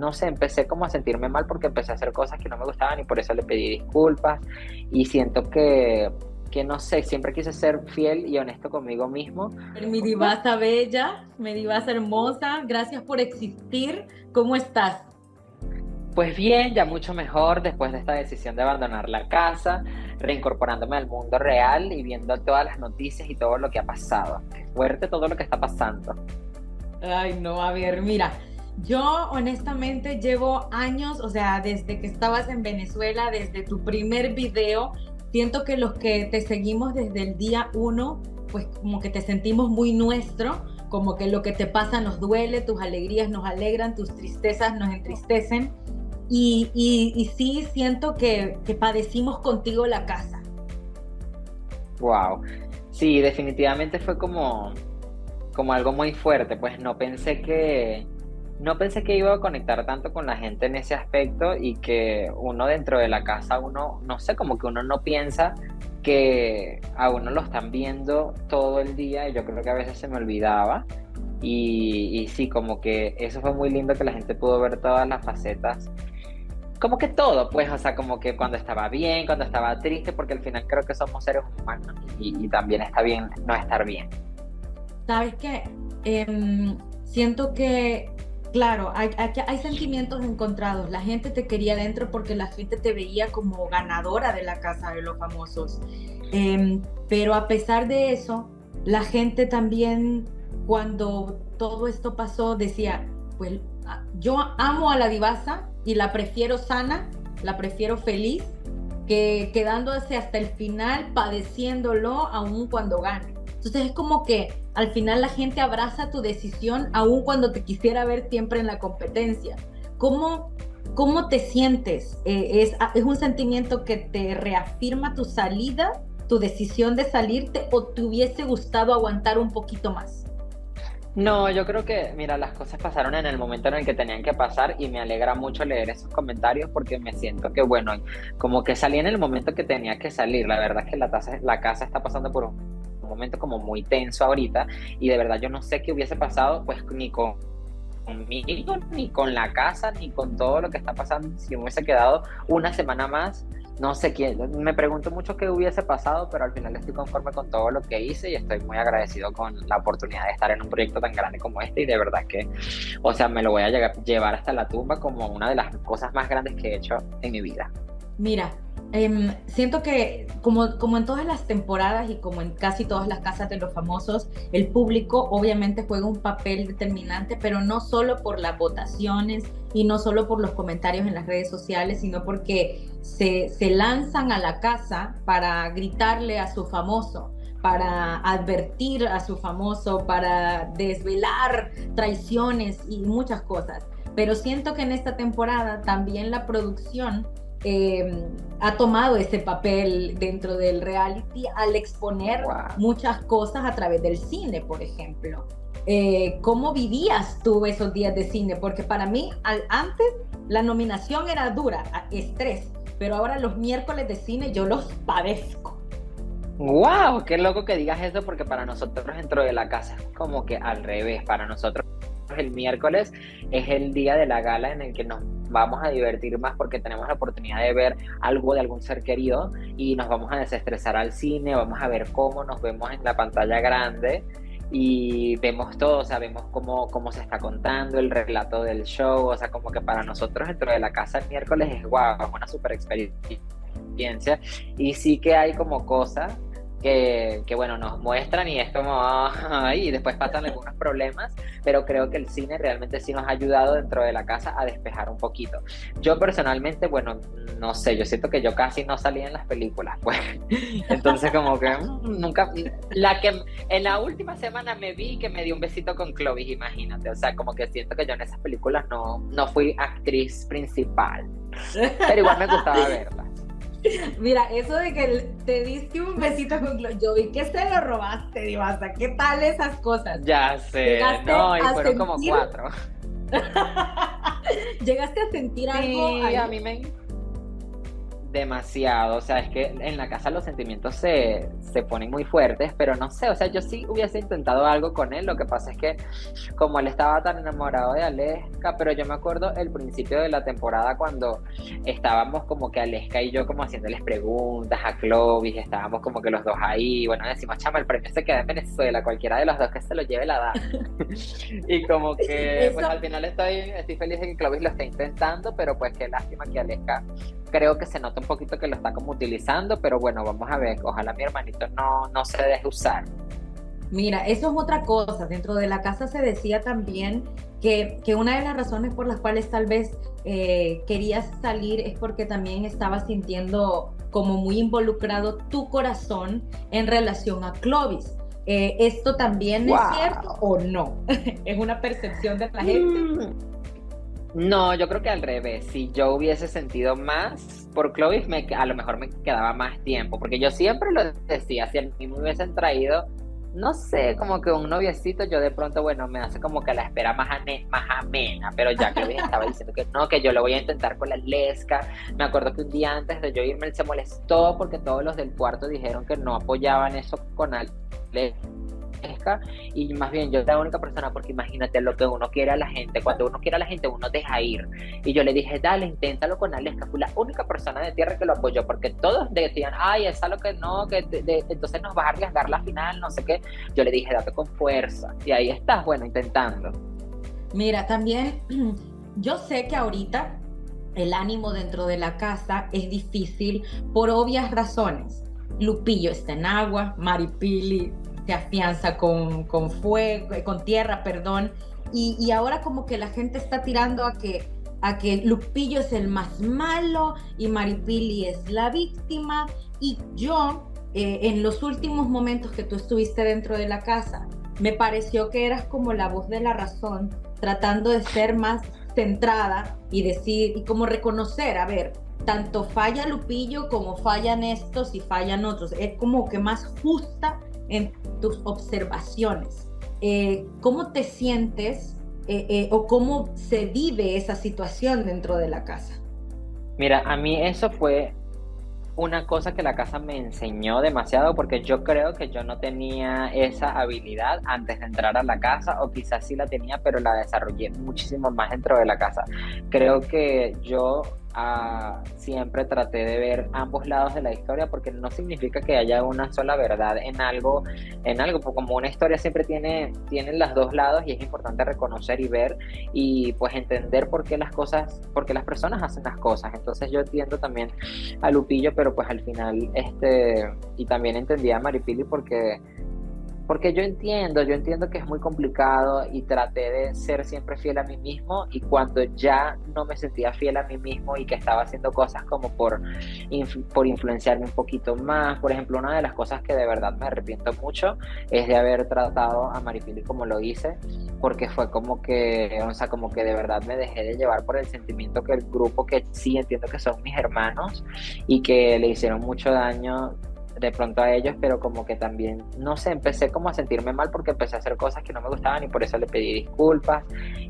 no sé, empecé como a sentirme mal porque empecé a hacer cosas que no me gustaban y por eso le pedí disculpas y siento que, que no sé, siempre quise ser fiel y honesto conmigo mismo. Mi divasa bella, mi divasa hermosa, gracias por existir. ¿Cómo estás? Pues bien, ya mucho mejor después de esta decisión de abandonar la casa, reincorporándome al mundo real y viendo todas las noticias y todo lo que ha pasado. Fuerte todo lo que está pasando. Ay, no, a ver, mira, yo honestamente llevo años, o sea, desde que estabas en Venezuela, desde tu primer video, siento que los que te seguimos desde el día uno, pues como que te sentimos muy nuestro, como que lo que te pasa nos duele, tus alegrías nos alegran, tus tristezas nos entristecen. Y, sí siento que, que, padecimos contigo la casa. Wow. Sí, definitivamente fue como, como algo muy fuerte. Pues no pensé que no pensé que iba a conectar tanto con la gente en ese aspecto y que uno dentro de la casa, uno, no sé, como que uno no piensa que a uno lo están viendo todo el día y yo creo que a veces se me olvidaba. Y, y sí, como que eso fue muy lindo que la gente pudo ver todas las facetas como que todo, pues, o sea, como que cuando estaba bien, cuando estaba triste, porque al final creo que somos seres humanos y, también está bien no estar bien. Sabes que em, siento que, claro, hay, sentimientos encontrados. La gente te quería dentro porque la gente te veía como ganadora de la casa de los famosos. Em, pero a pesar de eso, la gente también, cuando todo esto pasó, decía, pues yo amo a la divasa, y la prefiero sana, la prefiero feliz, que quedándose hasta el final padeciéndolo aún cuando gane. Entonces es como que al final la gente abraza tu decisión aún cuando te quisiera ver siempre en la competencia. ¿Cómo, cómo te sientes? Eh, es, ¿Es un sentimiento que te reafirma tu salida, tu decisión de salirte o te hubiese gustado aguantar un poquito más? No, yo creo que, mira, las cosas pasaron en el momento en el que tenían que pasar y me alegra mucho leer esos comentarios porque me siento que, bueno, como que salí en el momento que tenía que salir. La verdad es que la, la casa está pasando por un, momento como muy tenso ahorita y de verdad yo no sé qué hubiese pasado pues ni con conmigo, ni con la casa, ni con todo lo que está pasando si hubiese quedado una semana más no sé quién, me pregunto mucho qué hubiese pasado, pero al final estoy conforme con todo lo que hice y estoy muy agradecido con la oportunidad de estar en un proyecto tan grande como este y de verdad que, o sea, me lo voy a llevar hasta la tumba como una de las cosas más grandes que he hecho en mi vida. Mira, Em, siento que como, como en todas las temporadas y como en casi todas las casas de los famosos, el público obviamente juega un papel determinante, pero no solo por las votaciones y no solo por los comentarios en las redes sociales, sino porque se, se lanzan a la casa para gritarle a su famoso para advertir a su famoso, para desvelar traiciones y muchas cosas. Pero siento que en esta temporada también la producción Em, ha tomado ese papel dentro del reality al exponer muchas cosas a través del cine, por ejemplo. Eh, ¿Cómo vivías tú esos días de cine? Porque para mí, al, antes, la nominación era dura, estrés, pero ahora los miércoles de cine yo los padezco. ¡Wow! Qué loco que digas eso, porque para nosotros dentro de la casa es como que al revés. Para nosotros el miércoles es el día de la gala en el que nos vamos a divertir más porque tenemos la oportunidad de ver algo de algún ser querido y nos vamos a desestresar al cine, vamos a ver cómo nos vemos en la pantalla grande y vemos todo, vemos cómo, cómo se está contando el relato del show, o sea, como que para nosotros dentro de la casa el miércoles es guau, es una super experiencia y sí que hay como cosas que, bueno, nos muestran y es como, y después pasan algunos problemas, pero creo que el cine realmente sí nos ha ayudado dentro de la casa a despejar un poquito. Yo personalmente, bueno, no sé, yo siento que yo casi no salía en las películas, pues, entonces como que mm, nunca, la que en la última semana me vi que me dio un besito con Clovis, imagínate, o sea, como que siento que yo en esas películas no, no fui actriz principal, pero igual me gustaba verlas. Mira, eso de que te diste un besito con yo vi que se lo robaste, Divasa. ¿Qué tal esas cosas? Ya sé, no, y fueron como cuatro. ¿Llegaste a sentir algo? Sí, a mí me demasiado, o sea, es que en la casa los sentimientos se, se ponen muy fuertes, pero no sé, o sea, yo sí hubiese intentado algo con él, lo que pasa es que como él estaba tan enamorado de Aleska, pero yo me acuerdo el principio de la temporada cuando estábamos como que Aleska y yo como haciéndoles preguntas a Clovis, estábamos como que los dos ahí, bueno, decimos, chama, el premio se queda en Venezuela, cualquiera de los dos que se lo lleve la da. y como que, pues al final estoy, estoy feliz de que Clovis lo esté intentando, pero pues qué lástima que Aleska creo que se nota un poquito que lo está como utilizando, pero bueno, vamos a ver, ojalá mi hermanito no, no se deje usar. Mira, eso es otra cosa. Dentro de la casa se decía también que, que una de las razones por las cuales tal vez eh, querías salir es porque también estabas sintiendo como muy involucrado tu corazón en relación a Clovis. Eh, ¿Esto también es cierto o no? ¿Es una percepción de la gente? Mm. No, yo creo que al revés. Si yo hubiese sentido más por Clovis, me, a lo mejor me quedaba más tiempo, porque yo siempre lo decía, si a mí me hubiesen traído no sé, como que un noviecito, yo de pronto, bueno, me hace como que la espera más, más amena, pero ya que estaba diciendo que no, que yo lo voy a intentar con la lesca. Me acuerdo que un día antes de yo irme, él se molestó porque todos los del cuarto dijeron que no apoyaban eso con la y más bien yo la única persona porque imagínate lo que uno quiere a la gente, cuando uno quiere a la gente uno deja ir y yo le dije dale inténtalo con Aleska, fui la única persona de tierra que lo apoyó porque todos decían ay esa lo que no, que entonces nos vas a arriesgar la final, no sé qué, yo le dije date con fuerza y ahí estás, bueno, intentando. Mira, también yo sé que ahorita el ánimo dentro de la casa es difícil por obvias razones. Lupillo está en agua, Maripili se afianza con, con fuego, eh, con tierra, perdón, y, y, ahora como que la gente está tirando a que, a que Lupillo es el más malo y Maripili es la víctima, y yo eh, en los últimos momentos que tú estuviste dentro de la casa, me pareció que eras como la voz de la razón, tratando de ser más centrada y decir, y como reconocer, a ver, tanto falla Lupillo como fallan estos y fallan otros. Es como que más justa en tus observaciones. Eh, ¿Cómo te sientes eh, eh, o cómo se vive esa situación dentro de la casa? Mira, a mí eso fue una cosa que la casa me enseñó demasiado porque yo creo que yo no tenía esa habilidad antes de entrar a la casa o quizás sí la tenía pero la desarrollé muchísimo más dentro de la casa. Creo que yo siempre traté de ver ambos lados de la historia porque no significa que haya una sola verdad en algo, en algo, como una historia siempre tiene, tiene los dos lados y es importante reconocer y ver y pues entender por qué las cosas, por qué las personas hacen las cosas. Entonces yo entiendo también a Lupillo, pero pues al final, este, y también entendía a Maripili porque porque yo entiendo, yo entiendo que es muy complicado y traté de ser siempre fiel a mí mismo y cuando ya no me sentía fiel a mí mismo y que estaba haciendo cosas como por, por influenciarme un poquito más, por ejemplo, una de las cosas que de verdad me arrepiento mucho es de haber tratado a Maripili como lo hice, porque fue como que, o sea, como que de verdad me dejé de llevar por el sentimiento que el grupo, que sí entiendo que son mis hermanos y que le hicieron mucho daño, de pronto a ellos, pero como que también, no sé, empecé como a sentirme mal porque empecé a hacer cosas que no me gustaban y por eso le pedí disculpas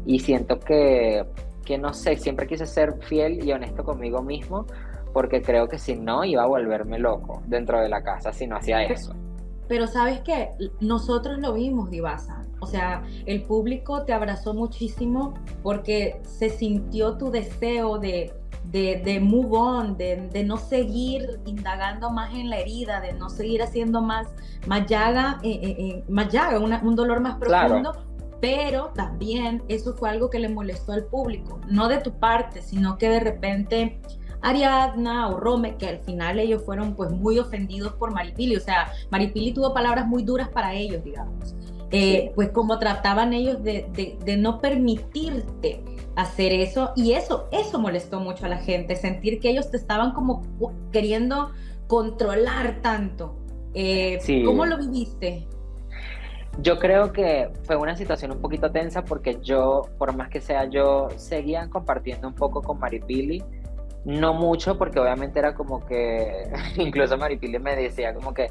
y siento que, que no sé, siempre quise ser fiel y honesto conmigo mismo porque creo que si no iba a volverme loco dentro de la casa si no hacía eso. Pero sabes que nosotros lo vimos, Divasa. O sea, el público te abrazó muchísimo porque se sintió tu deseo de, de, move on, de, no seguir indagando más en la herida, de no seguir haciendo más, más llaga, eh, eh, eh, más llaga un dolor más profundo. Pero también eso fue algo que le molestó al público, no de tu parte, sino que de repente Ariadna o Rome, que al final ellos fueron pues muy ofendidos por Maripili, o sea, Maripili tuvo palabras muy duras para ellos, digamos. Pues como trataban ellos de, de no permitirte hacer eso y eso, eso molestó mucho a la gente, sentir que ellos te estaban como queriendo controlar tanto. Eh, ¿Cómo lo viviste? Yo creo que fue una situación un poquito tensa porque yo, por más que sea, yo seguía compartiendo un poco con Maripili no mucho, porque obviamente era como que, incluso Maripili me decía como que,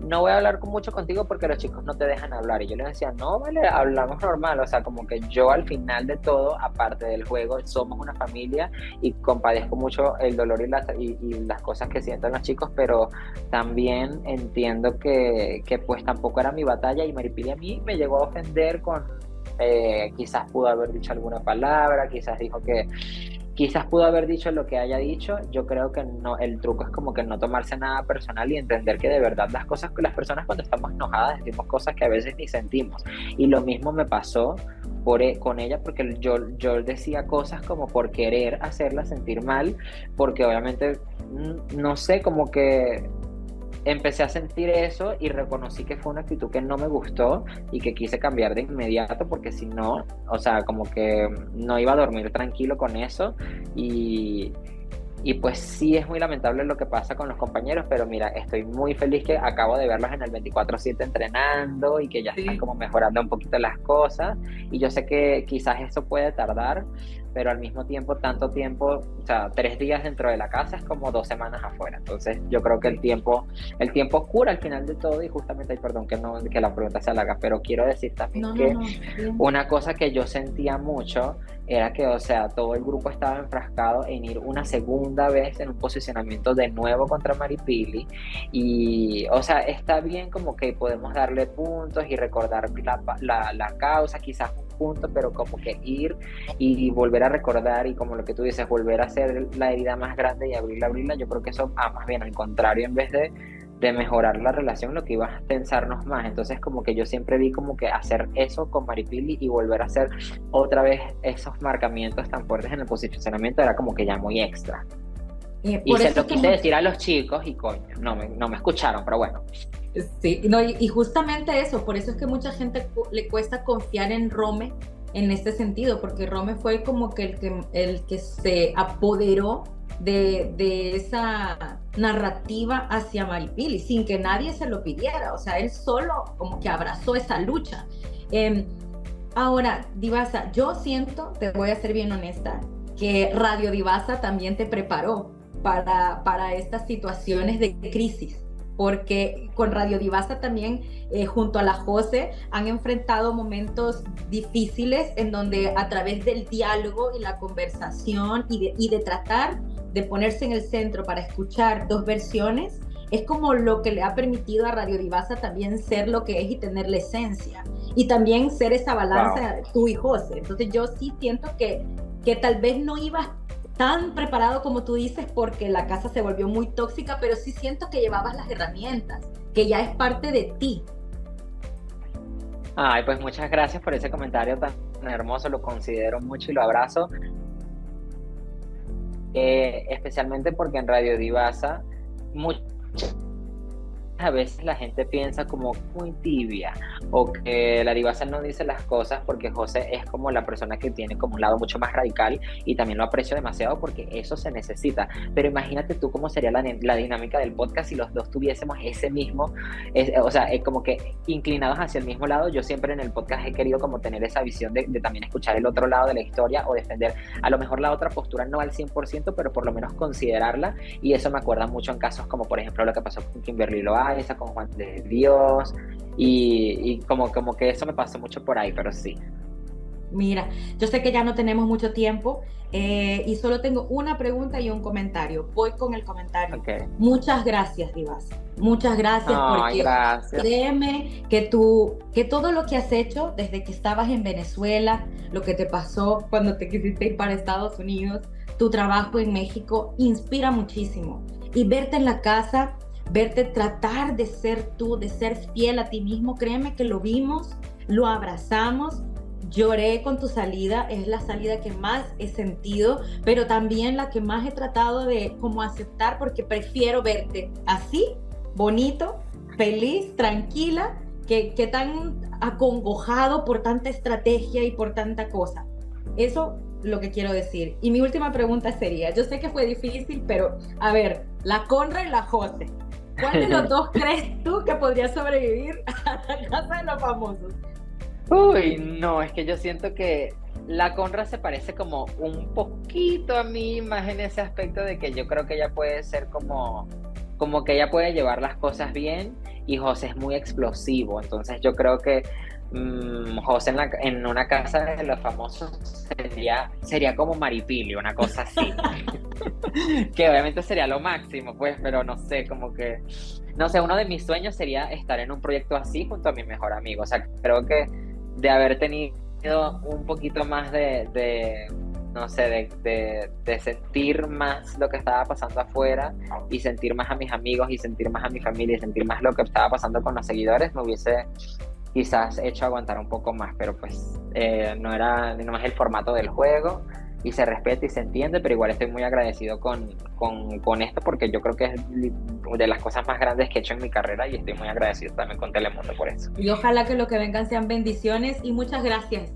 no voy a hablar mucho contigo porque los chicos no te dejan hablar. Y yo le decía, no, vale, hablamos normal. O sea, como que yo al final de todo, aparte del juego, somos una familia y compadezco mucho el dolor y las, y, las cosas que sienten los chicos, pero también entiendo que, que pues tampoco era mi batalla y Maripili a mí me llegó a ofender con, eh, quizás pudo haber dicho alguna palabra, quizás dijo que quizás pudo haber dicho lo que haya dicho, yo creo que el truco es como que no tomarse nada personal y entender que de verdad las cosas, las personas cuando estamos enojadas decimos cosas que a veces ni sentimos. Y lo mismo me pasó e, con ella porque yo, yo decía cosas como por querer hacerla sentir mal, porque obviamente, mm, no sé, como que empecé a sentir eso y reconocí que fue una actitud que no me gustó y que quise cambiar de inmediato porque si no, o sea, como que no iba a dormir tranquilo con eso. Y, y pues sí es muy lamentable lo que pasa con los compañeros, pero mira, estoy muy feliz que acabo de verlos en el 24/7 entrenando y que ya están como mejorando un poquito las cosas. Y yo sé que quizás eso puede tardar, pero al mismo tiempo, tanto tiempo, o sea, tres días dentro de la casa es como dos semanas afuera. Entonces, yo creo que el tiempo, el tiempo cura al final de todo y justamente, perdón que no, que la pregunta se haga, pero quiero decir también que una cosa que yo sentía mucho era que, o sea, todo el grupo estaba enfrascado en ir una segunda vez en un posicionamiento de nuevo contra Maripili y, o sea, está bien como que podemos darle puntos y recordar la, la, la causa, quizás un punto, pero como que ir y volver a recordar y como lo que tú dices, volver a hacer la herida más grande y abrirla, abrirla, yo creo que eso, ah, más bien al contrario, en vez de, de mejorar la relación, lo que iba a tensarnos más. Entonces, como que yo siempre vi como que hacer eso con Maripili y volver a hacer otra vez esos marcamientos tan fuertes en el posicionamiento era como que ya muy extra. Eh, y se lo quise decir a los chicos y coño, no me, no me escucharon, pero bueno. Sí, no, y, justamente eso, por eso es que mucha gente le cuesta confiar en Rome en este sentido, porque Rome fue como que el que, el que se apoderó de, de, esa narrativa hacia Maripili, sin que nadie se lo pidiera, o sea, él solo como que abrazó esa lucha. Eh, ahora, Divasa, yo siento, te voy a ser bien honesta, que Radio Divasa también te preparó para, para estas situaciones de crisis porque con Radio Divasa también, eh, junto a la Jose, han enfrentado momentos difíciles en donde a través del diálogo y la conversación y de, y de tratar de ponerse en el centro para escuchar dos versiones, es como lo que le ha permitido a Radio Divasa también ser lo que es y tener la esencia. Y también ser esa balanza tú y José. Entonces yo sí siento que, que tal vez no ibas tan preparado como tú dices porque la casa se volvió muy tóxica, pero sí siento que llevabas las herramientas, que ya es parte de ti. Ay, pues muchas gracias por ese comentario tan hermoso, lo considero mucho y lo abrazo. Eh, especialmente porque en Radio Divasa muchas a veces la gente piensa como muy tibia o que la divasa no dice las cosas porque José es como la persona que tiene como un lado mucho más radical y también lo aprecio demasiado porque eso se necesita. Pero imagínate tú cómo sería la, la dinámica del podcast si los dos tuviésemos ese mismo, o sea, es como que inclinados hacia el mismo lado. Yo siempre en el podcast he querido como tener esa visión de, de también escuchar el otro lado de la historia o defender a lo mejor la otra postura, no al 100%, pero por lo menos considerarla. Y eso me acuerda mucho en casos como por ejemplo lo que pasó con Kimberly Loa esa con Juan de Dios, y, como, como que eso me pasó mucho por ahí, pero sí. Mira, yo sé que ya no tenemos mucho tiempo eh, y solo tengo una pregunta y un comentario. Voy con el comentario. Muchas gracias, Divas. Muchas gracias porque créeme que tú, que todo lo que has hecho desde que estabas en Venezuela, lo que te pasó cuando te quisiste ir para Estados Unidos, tu trabajo en México, inspira muchísimo. Y verte en la casa verte tratar de ser tú, de ser fiel a ti mismo, créeme que lo vimos, lo abrazamos, lloré con tu salida, es la salida que más he sentido, pero también la que más he tratado de como aceptar porque prefiero verte así, bonito, feliz, tranquila, que, que tan acongojado por tanta estrategia y por tanta cosa. Eso lo que quiero decir. Y mi última pregunta sería, yo sé que fue difícil, pero a ver, la Conra y la Jose, ¿Cuál de los dos crees tú que podría sobrevivir a la casa de los famosos? Uy, no, es que yo siento que la Conra se parece como un poquito a mí más en ese aspecto de que yo creo que ella puede ser como, como que ella puede llevar las cosas bien y José es muy explosivo, entonces yo creo que mmm, José en, la, en, una casa de los famosos sería, sería como Maripili, una cosa así. que obviamente sería lo máximo, pues, pero no sé, como que, no sé, uno de mis sueños sería estar en un proyecto así junto a mi mejor amigo, o sea, creo que de haber tenido un poquito más de, de no sé, de, de, de, sentir más lo que estaba pasando afuera y sentir más a mis amigos y sentir más a mi familia y sentir más lo que estaba pasando con los seguidores, me hubiese quizás hecho aguantar un poco más, pero pues eh, no era no es el formato del juego y se respeta y se entiende, pero igual estoy muy agradecido con, con, con, esto porque yo creo que es de las cosas más grandes que he hecho en mi carrera y estoy muy agradecido también con Telemundo por eso. Y ojalá que lo que vengan sean bendiciones y muchas gracias.